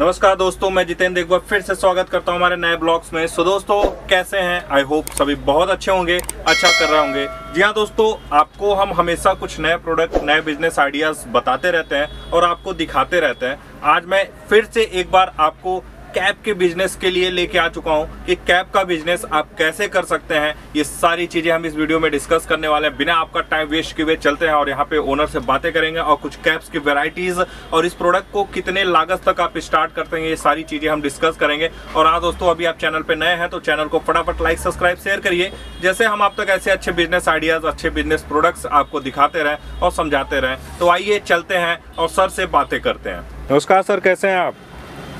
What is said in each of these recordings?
नमस्कार दोस्तों, मैं जितेंद्र एक बार फिर से स्वागत करता हूँ हमारे नए ब्लॉग्स में। सो दोस्तों, कैसे हैं? आई होप सभी बहुत अच्छे होंगे अच्छा कर रहे होंगे। जी हाँ दोस्तों, आपको हम हमेशा कुछ नए प्रोडक्ट नए बिज़नेस आइडियाज़ बताते रहते हैं और आपको दिखाते रहते हैं। आज मैं फिर से एक बार आपको कैब के बिज़नेस के लिए लेके आ चुका हूँ कि कैब का बिज़नेस आप कैसे कर सकते हैं, ये सारी चीज़ें हम इस वीडियो में डिस्कस करने वाले हैं। बिना आपका टाइम वेस्ट किए चलते हैं और यहाँ पे ओनर से बातें करेंगे और कुछ कैब्स की वेराइटीज और इस प्रोडक्ट को कितने लागत तक आप स्टार्ट करते हैं, ये सारी चीज़ें हम डिस्कस करेंगे। और हाँ दोस्तों, अभी आप चैनल पर नए हैं तो चैनल को फटाफट लाइक सब्सक्राइब शेयर करिए। जैसे हम आप तक ऐसे अच्छे बिज़नेस आइडियाज़ अच्छे बिज़नेस प्रोडक्ट्स आपको दिखाते रहें और समझाते रहें। तो आइए चलते हैं और सर से बातें करते हैं। नमस्कार सर, कैसे हैं आप?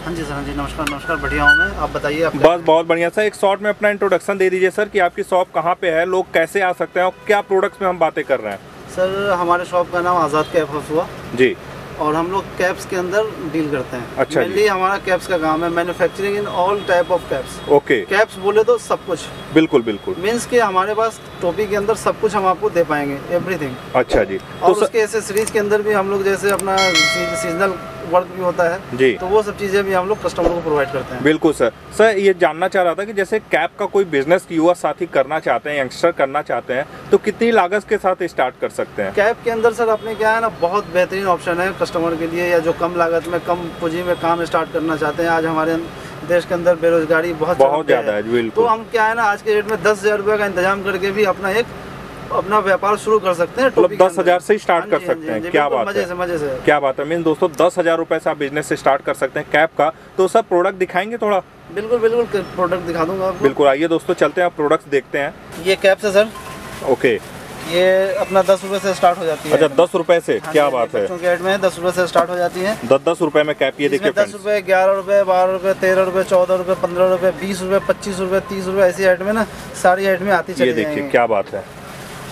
हाँ जी सर हाँ जी नमस्कार नमस्कार बढ़िया हूँ मैं। आप बताइए आप बस बहुत बढ़िया। सर एक शॉर्ट में अपना इंट्रोडक्शन दे दीजिए सर कि आपकी शॉप कहाँ पे है लोग कैसे आ सकते हैं और क्या प्रोडक्ट्स में हम बातें कर रहे हैं। सर हमारे शॉप का नाम आज़ाद कैब हाउस हुआ। जी। और हम लोग कैब्स के अंदर डील करते हैं। अच्छा जी। मेनली हमारा कैब्स का काम है manufacturing in all type of caps okay caps बोले तो सब कुछ। बिल्कुल बिल्कुल। मीन्स कि हमारे पास टोपी के अंदर सब कुछ हम आपको दे पाएँगे एवरीथिंग अच्छा जी। तो और सर उसके एसेसरीज के अंदर भी हम लोग जैसे अपना सीजनल वर्क भी होता है जी। तो वो सब चीज़ें भी हम लोग कस्टमर को प्रोवाइड करते हैं। बिल्कुल सर सर ये जानना चाह रहा था कि जैसे कैब का कोई बिज़नेस युवा साथी करना चाहते हैं यंगस्टर करना चाहते हैं तो कितनी लागत के साथ स्टार्ट कर सकते हैं? कैब के अंदर सर अपने क्या है ना बहुत बेहतरीन ऑप्शन है कस्टमर के लिए या जो कम लागत में कम पूंजी में काम स्टार्ट करना चाहते हैं। आज हमारे देश के अंदर बेरोजगारी बहुत बहुत ज़्यादा है तो हम क्या है ना आज के डेट में दस हज़ार रुपये का इंतज़ाम करके भी अपना एक अपना व्यापार शुरू कर सकते हैं मतलब 10,000 अंदर। से start हाँ कर हाँ सकते हैं। हाँ क्या बात मज़े है। से मज़े से। क्या बात है। मीन दोस्तों दस हज़ार रुपए से आप बिज़नेस स्टार्ट कर सकते हैं। कैप का। तो सर प्रोडक्ट दिखाएँगे थोड़ा? बिल्कुल बिल्कुल प्रोडक्ट दिखा दूँगा आपको। बिल्कुल आइए दोस्तों चलते हैं प्रोडक्ट्स देखते हैं। ये कैप से सर ओके ये अपना दस रुपए से स्टार्ट हो जाती है। अच्छा दस रुपए से? हाँ क्या बात है। बच्चों के में दस रुपए से स्टार्ट हो जाती है। दस दस रुपए में कैप ये देखिए दस रुपए ग्यारह रुपए बारह रुपए तेरह रुपए चौदह रुपए पंद्रह रुपए बीस रुपए पच्चीस रुपए तीस रुपए ऐसी आइटम है ना सारी आइटमें आती ये चली देखिए क्या बात है।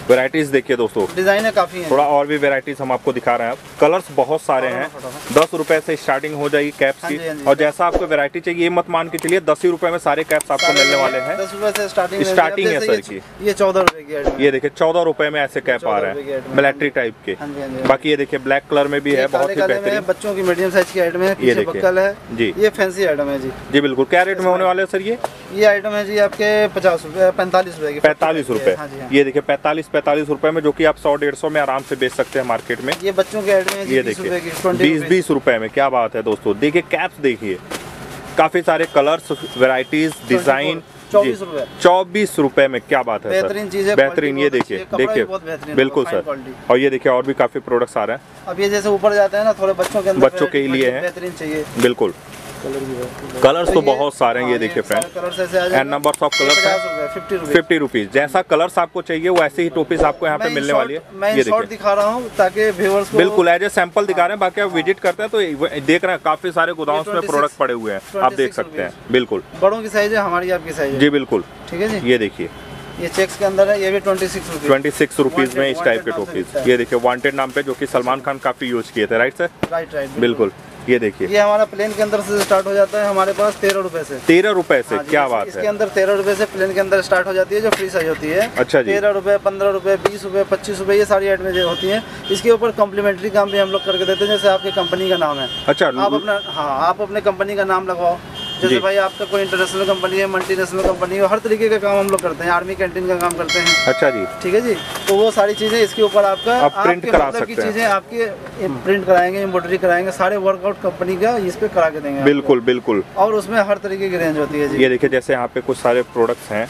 वैरायटीज देखिए दोस्तों। डिज़ाइन है काफ़ी है। थोड़ा और भी वैरायटीज हम आपको दिखा रहे हैं कलर्स बहुत सारे हैं दस रुपए से स्टार्टिंग हो जाएगी कैप्स हाँ की। हाँ और जैसा आपको वैरायटी चाहिए ये मत मान के चलिए दस ही रुपए में सारे कैप्स आपको मिलने वाले हैं। दस रुपए से स्टार्टिंग Starting है सर की। ये चौदह रुपए की ये देखिए चौदह रुपए में ऐसे कैप आ रहे हैं। है। मिलिट्री टाइप के। हाँ हाँ बाकी ये देखिए ब्लैक कलर में भी है बहुत ही है, बेहतरीन। बच्चों की मीडियम साइज़ की आइटम है ये देखिए। है। जी। ये फैंसी आइटम है जी। जी बिल्कुल। क्या रेट में होने वाले सर ये? ये आइटम है जी आपके पचास रुपए पैंतालीस रुपए पैंतालीस रुपए। हाँ हाँ। ये देखिए पैंतालीस पैंतालीस रुपए में जो कि आप सौ डेढ़ सौ में आराम से बेच सकते हैं मार्केट में। ये बच्चों के है ये देखिए बीस बीस रुपए में क्या बात है दोस्तों। देखिए कैप्स देखिए। काफ़ी सारे कलर्स वैरायटीज डिज़ाइन चौबीस रुपए। में क्या बात है बेहतरीन चीज़ बेहतरीन ये देखिए देखिए। बिल्कुल सर। और ये देखिए और भी काफ़ी प्रोडक्ट्स आ रहे हैं। अब ये जैसे ऊपर जाते हैं ना थोड़े बच्चों के अंदर बच्चों के लिए है। बेहतरीन चाहिए। बिल्कुल। कलर्स तो बहुत सारे हैं ये हाँ, देखिए friend and number of colours पचास हैं। फिफ्टी रुपीज़ जैसा कलर्स आपको चाहिए वैसे ही टोपीज आपको यहाँ पे मिलने वाली short- मैं है ये शॉर्ट दिखा रहा हूँ ताकि व्यूअर्स को बिल्कुल एज ए सैंपल दिखा रहे हैं बाकी आप विज़िट करते हैं तो देख रहे हैं काफ़ी सारे गोदाम्स में प्रोडक्ट पड़े हुए हैं। आप देख सकते हैं। बिल्कुल। बड़ों की साइज़ है हमारी आपकी साइज़ जी बिल्कुल। ठीक है जी? ये देखिए। ये चेक्स के अंदर है ये भी twenty six rupees twenty six rupees में इस टाइप के टोपीज ये देखिए वांटेड नाम पे जो कि सलमान खान काफ़ी यूज़ किए थे राइट सर राइट राइट बिल्कुल। ये देखिए। ये हमारा प्लेन के अंदर से स्टार्ट हो जाता है हमारे पास तेरह रुपए से। तेरह रुपए से हाँ क्या बात इसके है। अंदर तेरह रुपए से प्लेन के अंदर स्टार्ट हो जाती है जो फ्री साइज़ होती है। अच्छा जी। तेरह रुपए पंद्रह रुपए बीस रुपए पच्चीस रुपए ये सारी आइटमें जो होती है इसके ऊपर कम्प्लीमेंट्री काम भी हम लोग करके देते हैं जैसे आपकी कंपनी का नाम है। अच्छा आप अपना हाँ आप अपने कंपनी का नाम लगवाओ। जैसे भाई आपका कोई इंटरनेशनल कंपनी है मल्टी नेशनल कंपनी है हर तरीके का काम हम लोग करते हैं आर्मी कैंटीन का काम करते हैं। अच्छा जी। ठीक है जी? तो वो सारी चीज़ें इसके ऊपर आपका आप आपके करा मतलब सकते हैं। चीज़ें आपकी प्रिंट कराएँगे एम्ब्रॉयडरी कराएँगे सारे वर्कआउट कंपनी का इस पे करा के देंगे बिल्कुल बिल्कुल। और उसमें हर तरीके की रेंज होती है जी। ये देखिए जैसे यहाँ पे कुछ सारे प्रोडक्ट्स हैं।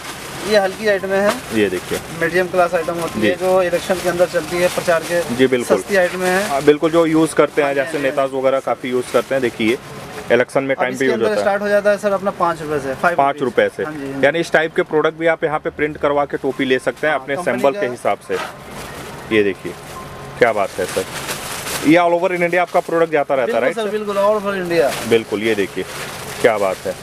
ये हल्की आइटमें हैं। ये देखिए। मीडियम क्लास आइटम होती है जो। इलेक्शन के अंदर चलती है प्रचार के जी, बिल्कुल। सस्ती आइटमें हैं। हाँ, बिल्कुल जो यूज़ करते हैं हाँ जैसे हाँ नेताज वगैरह काफ़ी यूज़ करते हैं देखिए। इलेक्शन में टाइम इसके यूज़ होता है। स्टार्ट हो जाता है सर अपना पाँच रुपए से पाँच रुपए से। हाँ हाँ। यानी इस टाइप के प्रोडक्ट भी आप यहाँ पे प्रिंट करवा के टोपी ले सकते हैं हाँ, अपने सिंबल का- हिसाब से। ये देखिए क्या बात है सर। ये ऑल ओवर इन इंडिया आपका प्रोडक्ट जाता रहता है बिल्कुल सर बिल्कुल ऑल ओवर इंडिया बिल्कुल ये देखिए क्या बात है।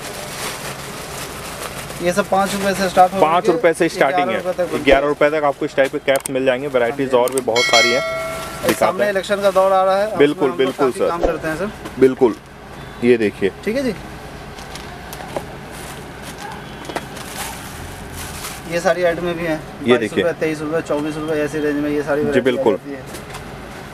ये सब पाँच रुपए से स्टार्ट पाँच रुपए से स्टार्टिंग है। ग्यारह रुपए तक आपको इस टाइप के कैप्स मिल जाएँगे। वैरायटीज और भी बहुत सारी हैं। सामने इलेक्शन का दौर आ रहा है। बिल्कुल, बिल्कुल, सर। काम करते हैं सर बिल्कुल। ये देखिए। ठीक है जी? ये सारी आइटमें भी हैं। ये देखिए। तेईस रुपए चौबीस रुपए ऐसी रेंज में ये सारी जी, बिल्कुल। है।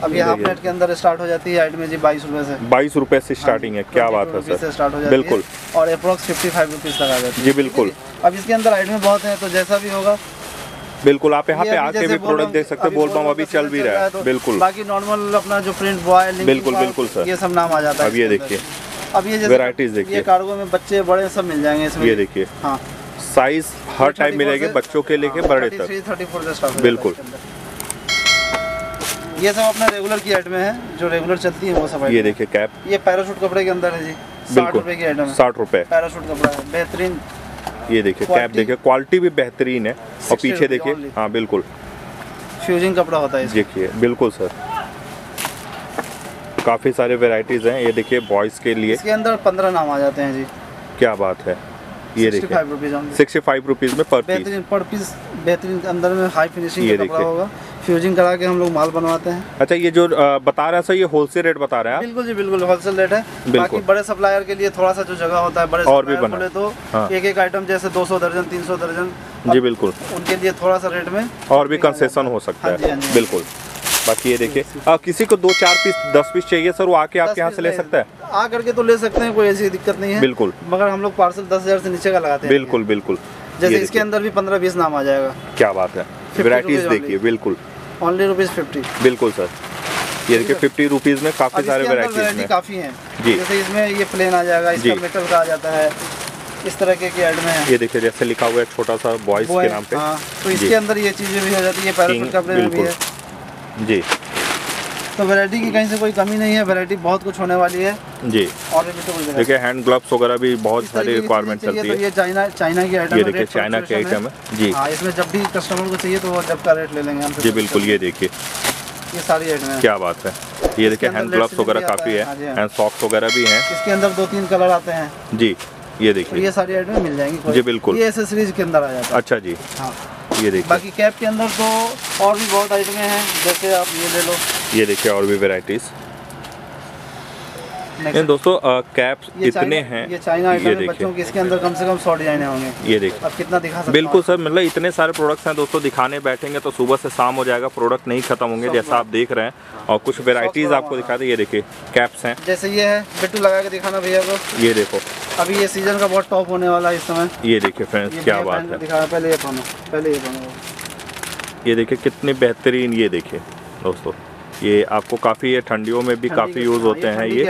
अभी हाफ़ नेट के अंदर स्टार्ट हो जाती है हाइट में जी बाईस रुपए से। बाईस रुपए से स्टार्टिंग है। क्या बात है सर स्टार्ट हो जाती बिल्कुल। और अप्रोक्स फिफ्टी फाइव रुपीज़ तक आ जाती है। जी बिल्कुल। अब इसके अंदर आइटमें बहुत हैं तो जैसा भी होगा। बिल्कुल आप यहाँ पे आके भी प्रोडक्ट देख सकते हैं। बोलबम बोलबम अभी चल भी रहा है। तो बिल्कुल। बाकी नॉर्मल अपना जो प्रिंट बॉय बिल्कुल, बिल्कुल, सर। ये सब नाम आ जाता है अब ये देखिए। अब ये Varieties देखिए। कार्गो में बच्चे बड़े सब मिल जाएँगे इसमें। ये देखिए। हाँ। साइज़ हर 34 मिलेंगे बच्चों के लेके हाँ, बड़े 33, तक। 34 से बिल्कुल। ये सब अपना रेगुलर की आइटम है जो रेगुलर चलती है वो सब ये देखिए कैप ये पैराशूट कपड़े के अंदर है जी साठ रुपए की आइटम साठ रुपए। पैराशूट कपड़ा है बेहतरीन। ये देखिए कैप देखिए क्वालिटी भी बेहतरीन है। और पीछे देखिए हाँ बिल्कुल। फ्यूजिंग कपड़ा होता है देखिए बिल्कुल सर काफ़ी सारे वेराइटीज़ हैं। ये देखिए बॉयज़ के लिए। इसके अंदर पंद्रह नाम आ जाते हैं जी। क्या बात है। ये देखिए। Five rupees sixty five rupees में पर बेहतरीन पर पीस बेहतरीन अंदर में हाई फिनिशिंग ये कपड़ा होगा। फ्यूजिंग करा के हम लोग माल बनवाते हैं। अच्छा ये जो बता रहा है सर ये होलसेल रेट बता रहे हैं बिल्कुल जी बिल्कुल होलसेल रेट है। बाकी बड़े सप्लायर के लिए थोड़ा सा जो जगह होता है बड़े और भी बना। बोले तो हाँ। एक एक आइटम जैसे 200 दर्जन 300 दर्जन। जी बिल्कुल। उनके लिए थोड़ा सा रेट में और भी कंसेशन हो सकता हाँ। जी, हाँ है बिल्कुल। बाकी ये देखिए। अ, किसी को दो चार पीस दस पीस चाहिए सर वो आके आपके यहाँ से ले सकता है। आ करके तो ले सकते हैं कोई ऐसी दिक्कत नहीं है। बिल्कुल। मगर हम लोग पार्सल दस हज़ार से नीचे का लगाते हैं। बिल्कुल बिल्कुल। जैसे इसके अंदर भी पंद्रह बीस नाम आ जाएगा। क्या बात है। वेराइटीज देखिए बिल्कुल। ओनली रुपीज़ फिफ्टी बिल्कुल सर। ये देखिए फिफ्टी रुपीज़ में काफ़ी सारे वेराइटीज काफ़ी हैं। जी। जैसे इसमें ये प्लेन आ जाएगा इसका मेटल का आ जाता है। इस तरह के ऐड में है। ये देखिए जैसे लिखा हुआ है छोटा सा बॉयज़ के नाम पे। हाँ। तो इसके अंदर ये चीज़ें भी हो जाती है King, कपड़े में भी है। जी। तो वैरायटी की कहीं से कोई कमी नहीं है वैरायटी बहुत कुछ होने वाली है। जी। और तो। देखिए हैंड ग्लव्स वगैरह भी बहुत सारी रिक्वायरमेंट चलती तो है। ये चाइना चाइना की आइटम ये है, देखिए चाइना के आइटम है। जी। हाँ। इसमें जब भी कस्टमर को चाहिए तो वो जब का रेट ले लेंगे जी बिल्कुल ये देखिए। ये सारी आइटम है। क्या बात है। ये देखिए हैंड ग्लव्स वगैरह काफ़ी है, है। हाँ जी, हाँ। हैंड सॉक्स वगैरह भी हैं। इसके अंदर दो तीन कलर आते हैं। जी ये तो देखिए ये सारी आइटम मिल जाएँगी जी, बिल्कुल। ये एसेसरीज के अंदर आ जाता है। अच्छा जी। हाँ। ये देखिए। बाकी कैप के अंदर तो और भी बहुत आइटमें हैं जैसे आप ये ले लो। ये देखिए और भी वेराइटीज़ ये दोस्तों कैप्स इतने हैं। ये चाइना आइटम है बच्चों के इसके अंदर कम से कम सौ डिजाइने होंगे। ये देखिए। अब कितना दिखा सकता बिल्कुल सर मतलब इतने सारे प्रोडक्ट्स हैं दोस्तों दिखाने बैठेंगे तो सुबह से शाम हो जाएगा प्रोडक्ट नहीं खत्म होंगे जैसा आप देख रहे हैं। और कुछ वेराइटीज आपको दिखा दे ये देखिए कैप्स हैं। जैसे ये है बिट्टू लगा के दिखाना भैया को। ये देखो। अभी ये सीज़न का बहुत टॉप होने वाला है इस समय। ये देखिए फ्रेंड्स क्या बात है। पहले ये पहले ये ये देखिए कितने बेहतरीन ये देखिए दोस्तों। ये आपको काफ़ी ये ठंडियों में भी काफ़ी यूज़ होते हैं ये।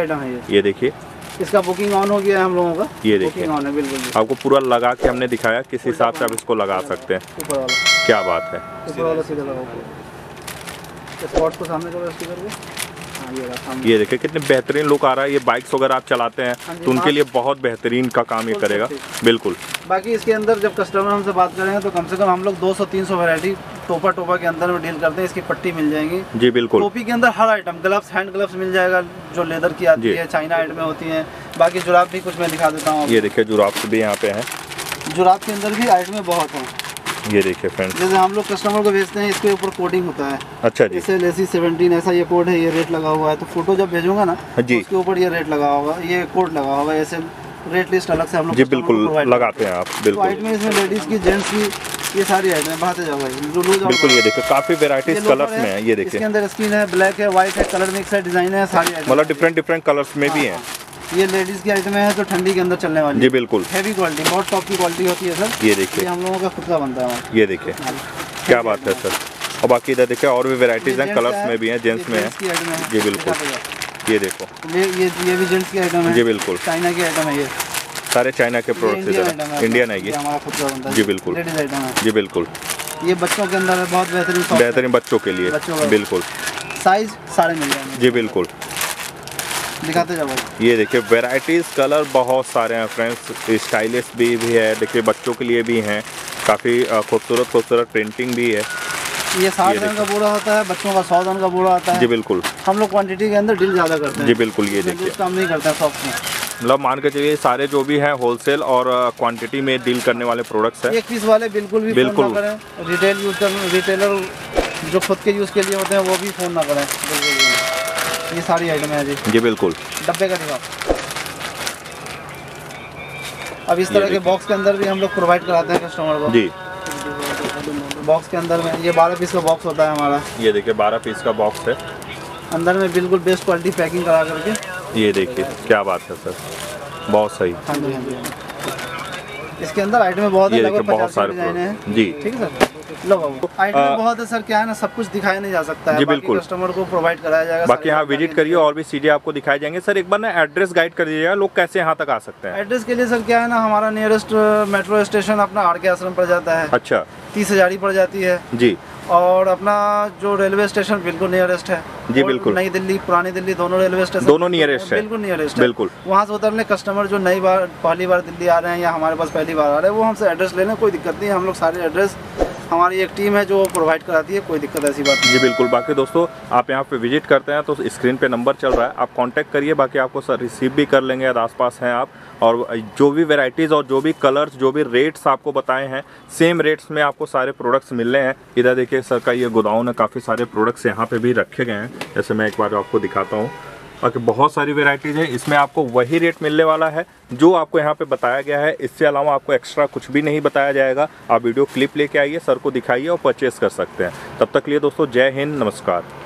ये देखिए। इसका बुकिंग ऑन हो गया है हम लोगों का? ये देखिए। आपको पूरा लगा के हमने दिखाया किस हिसाब से आप इसको लगा सकते हैं। क्या बात है। ऊपर वाला सीधा लगाओ स्पॉट को सामने हाँ ये देखिए कितने बेहतरीन लुक आ रहा है। ये बाइक्स वगैरह आप चलाते हैं हाँ तो उनके लिए बहुत बेहतरीन का काम ये करेगा। बिल्कुल। बाकी इसके अंदर जब कस्टमर हमसे बात करेंगे तो कम से कम हम लोग 200-300 वैरायटी टोपा टोपा के अंदर में डील करते हैं। इसकी पट्टी मिल जाएगी। जी बिल्कुल। टोपी के अंदर हर आइटम ग्लव्स हैंड ग्लव्स मिल जाएगा जो लेदर की आती है चाइना आइटमें होती है। बाकी जुराब भी कुछ मैं दिखा देता हूँ ये देखिए जुराब्स भी यहाँ पे है। जुराब के अंदर भी आइटमें बहुत हैं। ये देखिए फ्रेंड्स जैसे हम लोग कस्टमर को भेजते हैं इसके ऊपर कोडिंग होता है। अच्छा जी। जैसे लेसी सेवनटीन ऐसा ये कोड है ये रेट लगा हुआ है। तो फ़ोटो जब भेजूँगा ना हाँ जी। तो उसके ऊपर ये रेट लगा होगा ये कोड लगा होगा ऐसे रेट लिस्ट अलग से हम लोग जी बिल्कुल लगाते हैं आप तो बिल्कुल आइटमें इसमें लेडीज़ की जेंट्स की ये सारी आइटमें बहाते जाओ भाई। बिल्कुल ये देखिए काफ़ी वेराइटीज कलर्स में है ये इसके देखिए अंदर स्किन है ब्लैक है व्हाइट है कलर मिक्स है डिज़ाइन है सारी मतलब डिफरेंट डिफरेंट कलर्स में भी हैं। ये लेडीज़ की आइटमें है तो ठंडी के अंदर चलने वाली जी बिल्कुल। हैवी क्वालिटी बहुत टॉप की क्वालिटी होती है सर ये देखिए। हम लोगों का खुद का बनता है। ये देखिए। क्या बात है सर और बाकी इधर देखिए और भी वेराइटीज हैं कलर्स में भी हैं जेंट्स में हैं। जी, बिल्कुल। ये देखो। ये ये ये भी जेंट्स की आइटम है। जी बिल्कुल। चाइना की आइटम है ये। सारे चाइना के प्रोडक्ट्स इधर है। इंडियन है ये। ये हमारा खुद का बनता है। जी, बिल्कुल। जी बिल्कुल। ये बच्चों के अंदर है बहुत बेहतरीन बेहतरीन बच्चों के लिए। बिल्कुल। साइज़ सारे मिल जाएँगे। जी बिल्कुल। दिखाते जाओ ये देखिए वेराइटीज़ कलर बहुत सारे हैं फ्रेंड्स स्टाइलिश भी भी है देखिए बच्चों के लिए भी हैं। काफ़ी खूबसूरत खूबसूरत प्रिंटिंग भी है। ये साठ रन का बोरा होता है बच्चों का सौ रन का बोरा आता है। जी बिल्कुल। हम लोग क्वांटिटी के अंदर डील ज़्यादा करते हैं। जी बिल्कुल ये देखिए। काम नहीं करते हैं सॉफ्ट में। मतलब मान के चलिए सारे जो भी हैं होलसेल और क्वांटिटी में डील करने वाले प्रोडक्ट्स हैं। एक पीस वाले बिल्कुल भी बिल्कुल। ना करें। रिटेल यूज़ कर रिटेलर जो खुद के यूज़ के लिए होते हैं वो भी फ़ोन ना करें। बिल्कुल। ये सारी आइटम है जी। जी बिल्कुल। डब्बे का दिखाओ अब इस तरह के बॉक्स के अंदर भी हम लोग प्रोवाइड कराते हैं कस्टमर को। जी। बॉक्स के अंदर में ये बारह पीस का बॉक्स होता है हमारा। ये देखिए बारह पीस का बॉक्स है। अंदर में बिल्कुल बेस्ट क्वालिटी पैकिंग करा करके। ये देखिए क्या बात है सर। बहुत सही। हाँ जी हाँ जी हाँ इसके अंदर आइटमें बहुत ये बहुत सारे है। जी। ठीक है सर? बहुत है सर क्या है ना सब कुछ दिखाया नहीं जा सकता है। जी, बिल्कुल। कस्टमर को प्रोवाइड कराया जाएगा बाकी यहाँ विज़िट करिए और भी चीज़ें आपको दिखाई जाएँगे। सर एक बार ना एड्रेस गाइड कर दीजिएगा लोग कैसे यहाँ तक आ सकते हैं। एड्रेस के लिए सर क्या है ना हमारा नियरेस्ट मेट्रो स्टेशन अपना आर के आश्रम पड़ जाता है। अच्छा। तीस हजारी पड़ जाती है। जी। और अपना जो रेलवे स्टेशन बिल्कुल नियरेस्ट है। जी, बिल्कुल। नई दिल्ली पुरानी दिल्ली दोनों रेलवे स्टेशन दोनों nearest है। बिल्कुल नियरेस्ट है। बिल्कुल। वहाँ से उतरने कस्टमर जो नई बार पहली बार दिल्ली आ रहे हैं या हमारे पास पहली बार आ रहे हैं वो हमसे एड्रेस लेने कोई दिक्कत नहीं है। हम लोग सारे एड्रेस हमारी एक टीम है जो प्रोवाइड कराती है, कोई दिक्कत ऐसी बात नहीं जी, बिल्कुल। बाकी दोस्तों, आप यहाँ पे विज़िट करते हैं तो स्क्रीन पे नंबर चल रहा है। आप कांटेक्ट करिए, बाकी आपको सर रिसीव भी कर लेंगे आस पास हैं आप। और जो भी वेराइटीज़ और जो भी कलर्स जो भी रेट्स आपको बताए हैं सेम रेट्स में आपको सारे प्रोडक्ट्स मिल रहे हैं। इधर देखिए सर का ये गोदाउन है, काफ़ी सारे प्रोडक्ट्स यहाँ पर भी रखे गए हैं। जैसे मैं एक बार आपको दिखाता हूँ। बाकी बहुत सारी वेराइटीज़ है। इसमें आपको वही रेट मिलने वाला है, जो आपको यहाँ पे बताया गया है। इससे अलावा आपको एक्स्ट्रा कुछ भी नहीं बताया जाएगा। आप वीडियो क्लिप लेके आइए सर को दिखाइए और परचेस कर सकते हैं। तब तक लिए दोस्तों, जय हिंद, नमस्कार।